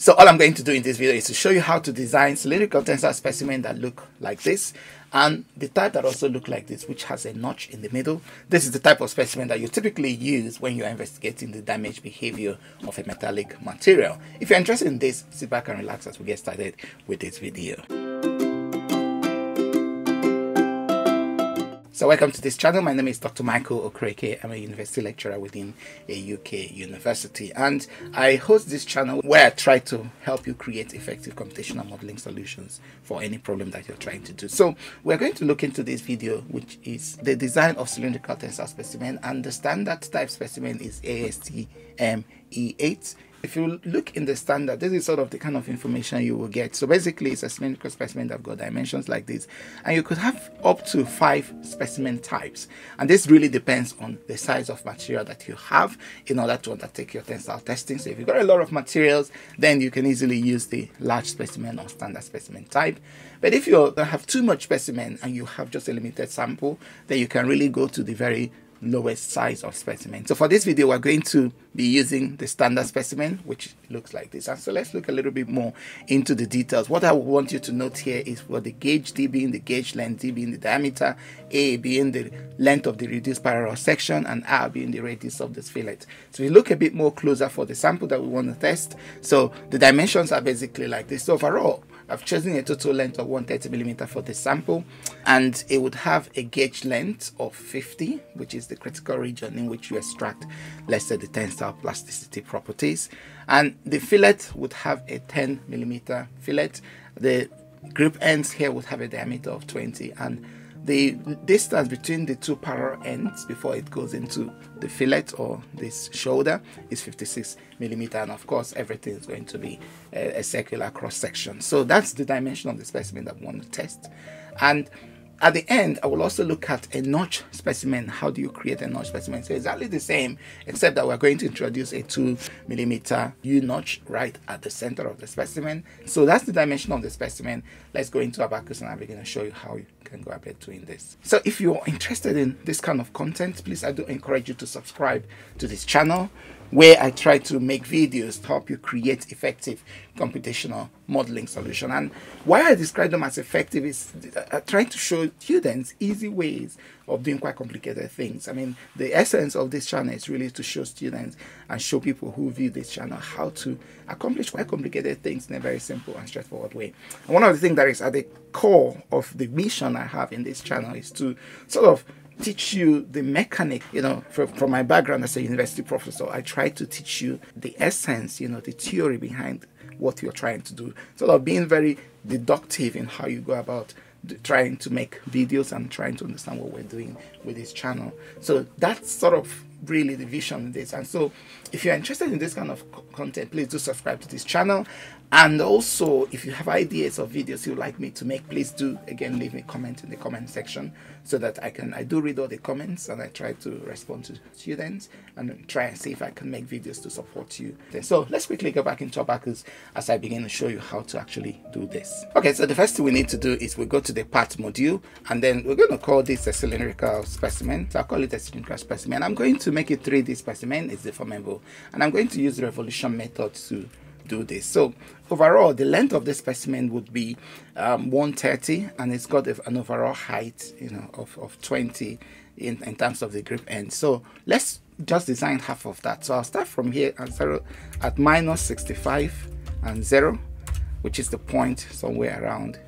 So all I'm going to do in this video is to show you how to design cylindrical tensile specimen that look like this and the type that also look like this which has a notch in the middle. This is the type of specimen that you typically use when you're investigating the damage behavior of a metallic material. If you're interested in this, sit back and relax as we get started with this video. So welcome to this channel. My name is Dr. Michael Okereke. I'm a university lecturer within a UK university and I host this channel where I try to help you create effective computational modeling solutions for any problem that you're trying to do. So we're going to look into this video which is the design of cylindrical tensile specimen and the standard type specimen is ASTM E8 if you look in the standard, this is sort of the kind of information you will get. So basically, it's a cylindrical specimen that got dimensions like this, and you could have up to five specimen types. And this really depends on the size of material that you have in order to undertake your tensile testing. So if you've got a lot of materials, then you can easily use the large specimen or standard specimen type. But if you have too much specimen and you have just a limited sample, then you can really go to the very lowest size of specimen. So for this video, we're going to be using the standard specimen, which looks like this. And so let's look a little bit more into the details. What I want you to note here is for the gauge D being the gauge length, D being the diameter, A being the length of the reduced parallel section, and R being the radius of this fillet. So we look a bit more closer for the sample that we want to test. So the dimensions are basically like this. So overall, I've chosen a total length of 130 millimeter for the sample and it would have a gauge length of 50 which is the critical region in which you extract let's say the tensile plasticity properties. And the fillet would have a 10 millimeter fillet. The grip ends here would have a diameter of 20 and the distance between the two parallel ends before it goes into the fillet or this shoulder is 56 millimeter and of course everything is going to be a, a circular cross section so that's the dimension of the specimen that we want to test. And at the end, I will also look at a notch specimen. How do you create a notch specimen? So exactly the same, except that we're going to introduce a two millimeter U notch right at the center of the specimen. So that's the dimension of the specimen. Let's go into Abaqus and I'm going to show you how you can go about doing this. So if you're interested in this kind of content, please I do encourage you to subscribe to this channel where I try to make videos to help you create effective computational modeling solution. And why I describe them as effective is uh, trying to show students easy ways of doing quite complicated things. I mean, the essence of this channel is really to show students and show people who view this channel how to accomplish quite complicated things in a very simple and straightforward way. And one of the things that is at the core of the mission I have in this channel is to sort of teach you the mechanic you know from, from my background as a university professor i try to teach you the essence you know the theory behind what you're trying to do. Sort of being very deductive in how you go about trying to make videos and trying to understand what we're doing with this channel. So that's sort of really the vision of this. And so if you're interested in this kind of content please do subscribe to this channel and also if you have ideas of videos you'd like me to make please do again leave me a comment in the comment section so that i can i do read all the comments and i try to respond to students and try and see if i can make videos to support you. So let's quickly go back into Abaqus as i begin to show you how to actually do this. Okay so the first thing we need to do is we go to the part module and then we're going to call this a cylindrical specimen. So i'll call it a cylindrical specimen. I'm going to make it 3d specimen it's deformable and i'm going to use the revolution method to do this. So overall, the length of the specimen would be um, 130 and it's got an overall height, you know, of, of 20 in, in terms of the grip end. So let's just design half of that. So I'll start from here at zero at minus 65 and zero, which is the point somewhere around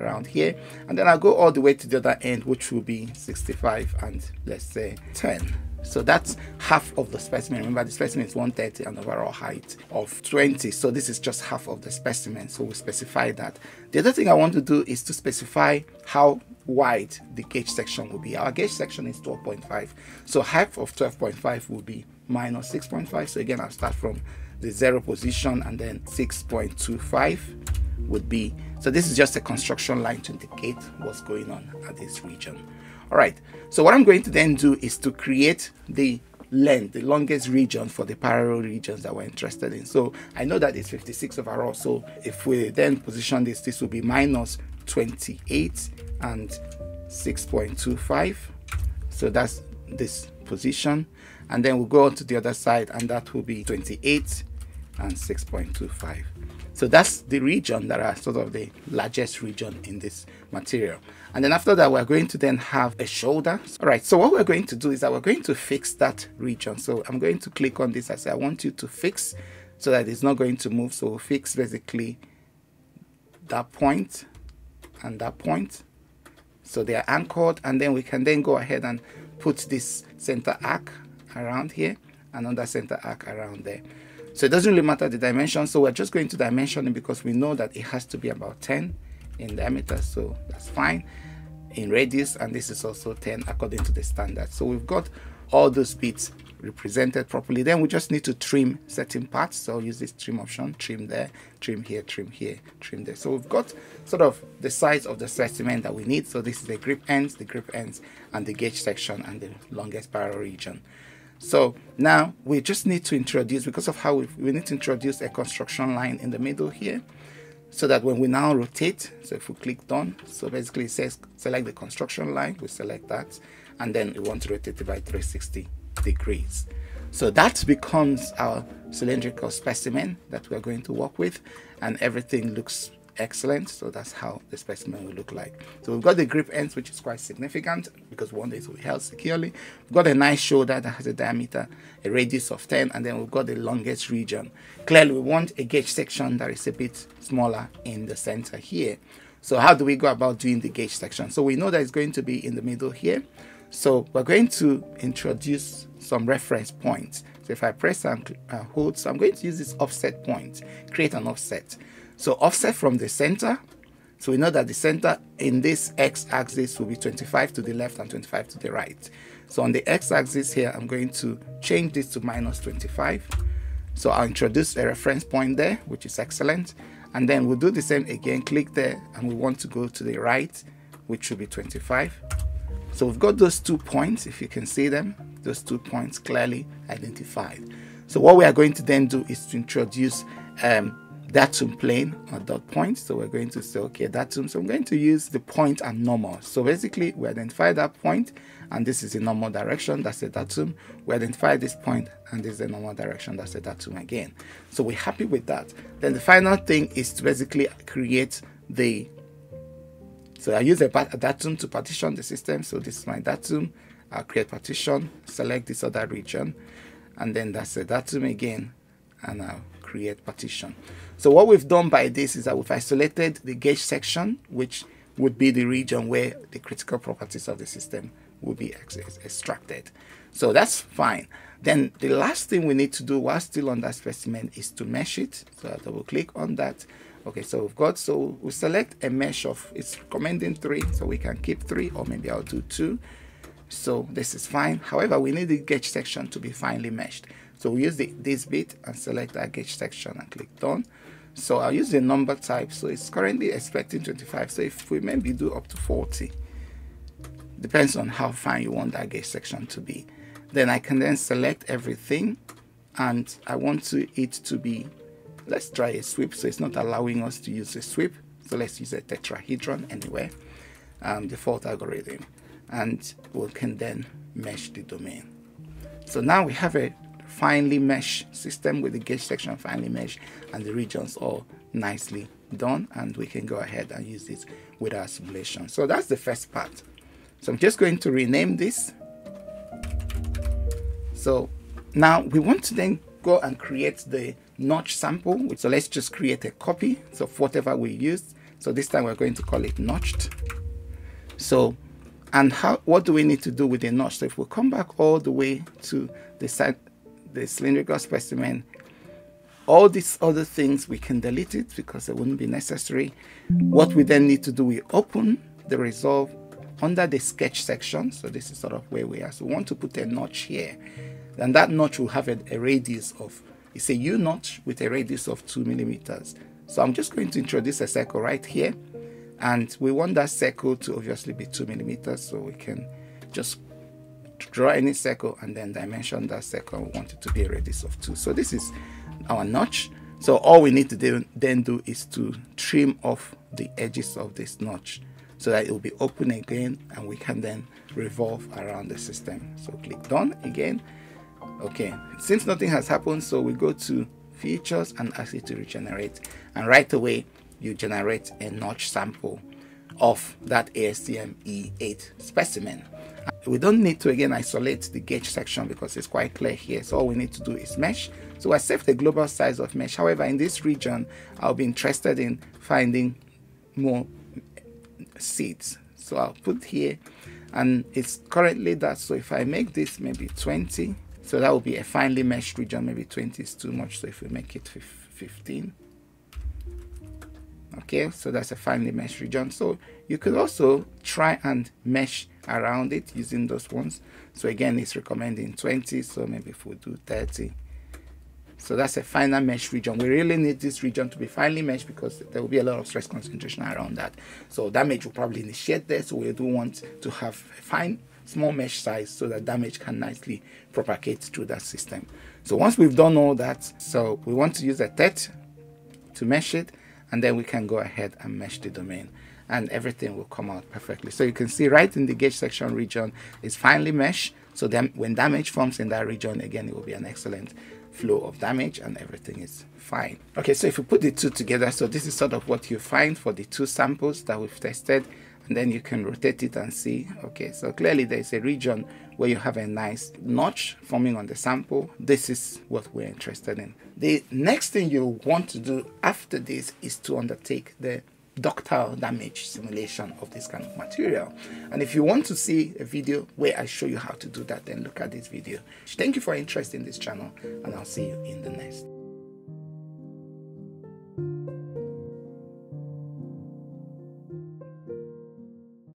around here and then I'll go all the way to the other end which will be 65 and let's say 10 so that's half of the specimen. Remember, the specimen is 130 and overall height of 20. So this is just half of the specimen. So we specify that. The other thing I want to do is to specify how wide the gauge section will be. Our gauge section is 12.5. So half of 12.5 will be minus 6.5. So again, I'll start from the zero position and then 6.25 would be. So this is just a construction line to indicate what's going on at this region. All right, so what I'm going to then do is to create the length, the longest region for the parallel regions that we're interested in. So I know that it's 56 overall. So if we then position this, this will be minus 28 and 6.25. So that's this position. And then we'll go on to the other side and that will be 28 and 6.25 so that's the region that are sort of the largest region in this material. And then after that, we're going to then have a shoulder. All right, so what we're going to do is that we're going to fix that region. So I'm going to click on this. I say, I want you to fix so that it's not going to move. So we'll fix basically that point and that point. So they are anchored and then we can then go ahead and put this center arc around here, and another center arc around there. So it doesn't really matter the dimension. So we're just going to dimension it because we know that it has to be about 10 in diameter. So that's fine in radius. And this is also 10 according to the standard. So we've got all those bits represented properly. Then we just need to trim certain parts. So I'll use this trim option, trim there, trim here, trim here, trim there. So we've got sort of the size of the specimen that we need. So this is the grip ends, the grip ends, and the gauge section and the longest barrel region. So now we just need to introduce, because of how we, we need to introduce a construction line in the middle here so that when we now rotate, so if we click done, so basically it says select the construction line, we select that, and then we want to rotate it by 360 degrees. So that becomes our cylindrical specimen that we're going to work with, and everything looks excellent. So that's how the specimen will look like. So we've got the grip ends, which is quite significant because one day it will be held securely. We've got a nice shoulder that has a diameter, a radius of 10, and then we've got the longest region. Clearly, we want a gauge section that is a bit smaller in the center here. So how do we go about doing the gauge section? So we know that it's going to be in the middle here. So we're going to introduce some reference points. So if I press and uh, hold, so I'm going to use this offset point, create an offset. So offset from the center. So we know that the center in this x-axis will be 25 to the left and 25 to the right. So on the x-axis here, I'm going to change this to minus 25. So I'll introduce a reference point there, which is excellent. And then we'll do the same again, click there, and we want to go to the right, which should be 25. So we've got those two points, if you can see them, those two points clearly identified. So what we are going to then do is to introduce um, datum plane or dot point. So we're going to say, okay, datum. So I'm going to use the point and normal. So basically, we identify that point, and this is the normal direction. That's the datum. We identify this point, and this is the normal direction. That's the datum again. So we're happy with that. Then the final thing is to basically create the. So I use a, a datum to partition the system. So this is my datum. I'll create partition, select this other region, and then that's the datum again, and I'll create partition. So what we've done by this is that we've isolated the gauge section, which would be the region where the critical properties of the system will be ex extracted. So that's fine. Then the last thing we need to do while still on that specimen is to mesh it. So I double click on that. Okay, so we've got, so we select a mesh of, it's recommending three, so we can keep three, or maybe I'll do two. So this is fine. However, we need the gauge section to be finely meshed. So we use the, this bit and select that gauge section and click done. So I'll use the number type. So it's currently expecting 25. So if we maybe do up to 40, depends on how fine you want that gauge section to be. Then I can then select everything and I want to, it to be, let's try a sweep. So it's not allowing us to use a sweep. So let's use a tetrahedron anyway, um, default algorithm. And we can then mesh the domain. So now we have a finely mesh system with the gauge section finely mesh and the regions all nicely done and we can go ahead and use this with our simulation. So that's the first part. So I'm just going to rename this. So now we want to then go and create the notch sample. So let's just create a copy of whatever we used. So this time we're going to call it notched. So and how what do we need to do with the notch? So if we come back all the way to the side the cylindrical specimen. All these other things, we can delete it because it wouldn't be necessary. What we then need to do, we open the revolve under the sketch section. So this is sort of where we are. So we want to put a notch here. And that notch will have a, a radius of, it's a U notch with a radius of two millimeters. So I'm just going to introduce a circle right here. And we want that circle to obviously be two millimeters. So we can just draw any circle and then dimension that circle we want it to be a radius of 2 so this is our notch. So all we need to do, then do is to trim off the edges of this notch so that it will be open again and we can then revolve around the system. So click done again. Okay since nothing has happened so we go to features and ask it to regenerate. And right away you generate a notch sample of that ASTM E8 specimen. We don't need to again isolate the gauge section because it's quite clear here. So all we need to do is mesh. So I saved the global size of mesh. However, in this region, I'll be interested in finding more seeds. So I'll put here and it's currently that. So if I make this maybe 20, so that will be a finely meshed region. Maybe 20 is too much. So if we make it 15, okay so that's a finely meshed region. So you could also try and mesh around it using those ones. So again it's recommending 20 so maybe if we do 30 so that's a final mesh region. We really need this region to be finely meshed because there will be a lot of stress concentration around that. So damage will probably initiate there. So we do want to have a fine small mesh size so that damage can nicely propagate through that system. So once we've done all that so we want to use a TET to mesh it and then we can go ahead and mesh the domain and everything will come out perfectly. So you can see right in the gauge section region is finely meshed. So then when damage forms in that region, again, it will be an excellent flow of damage and everything is fine. Okay, so if we put the two together, so this is sort of what you find for the two samples that we've tested and then you can rotate it and see okay so clearly there's a region where you have a nice notch forming on the sample. This is what we're interested in. The next thing you want to do after this is to undertake the ductile damage simulation of this kind of material. And if you want to see a video where i show you how to do that then look at this video. Thank you for interest in this channel and i'll see you in the next